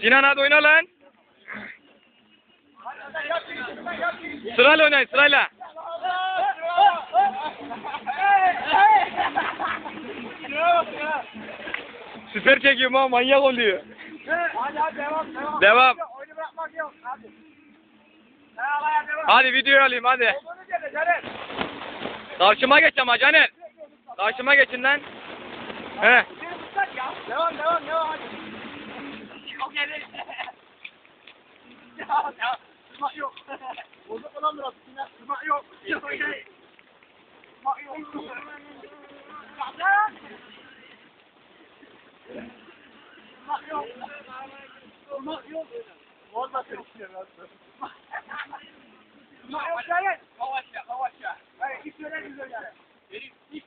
Sinan hadi oyna lan. Sırayla oynayın sırayla. Süper çekiyorum ha manyak oluyor. Hadi hadi devam devam. Devam. Oyunu yok. Hadi. Devam. Hadi video alayım hadi. Karşıma geç ama Caner. Karşıma geçin lan. He. Devam devam devam hadi. Çok geri. Devam devam. Tutmak yok. Bozuk olan biraz. Sinan, Tutmak yok. Yok şey. Tutmak yok. Zaten. Tutmak yok. Tutmak yok. Bozma seni. Tutmak yok. Yavaş ya yavaş ya. Hayır hiç öyle güzel yani. Benim hiç